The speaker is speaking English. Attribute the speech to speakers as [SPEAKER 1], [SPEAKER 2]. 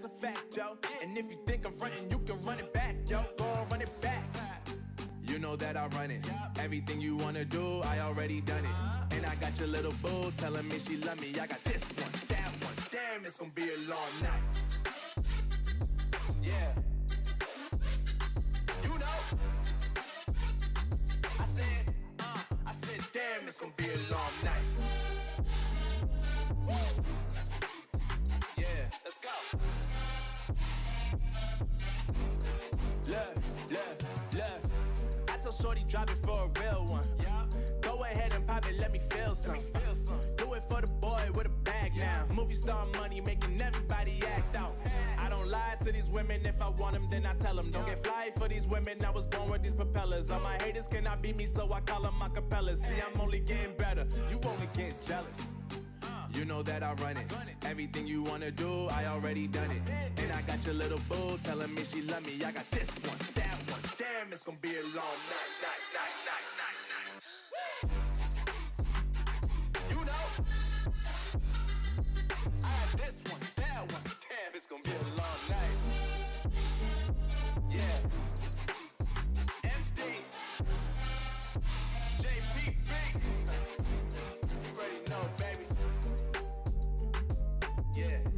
[SPEAKER 1] that's a fact, yo. And if you think I'm frontin', you can run it back, yo. Go run it back. You know that I run it. Everything you wanna do, I already done it. And I got your little boo telling me she love me. I got this one, that one. Damn, it's gonna be a long night. Yeah. You know. I said, uh, I said, damn, it's gonna be a long night. Look, look, look. I told Shorty drop it for a real one.
[SPEAKER 2] Yeah.
[SPEAKER 1] Go ahead and pop it, let me feel some. Feel some. Do it for the boy with a bag now. Movie star money making everybody act out. I don't lie to these women. If I want them, then I tell them. Don't get fly for these women. I was born with these propellers. All my haters cannot beat me, so I call them acapellas. See, I'm only getting better. You only get jealous. You know that I run it. Everything you wanna do, I already done it. Then I got your little boo telling me she love me. I got this one, that one. Damn, it's gonna be a long night, night, night, night, night, night. You know, I got this one, that one. Damn, it's gonna be a long night. Yeah. Yeah.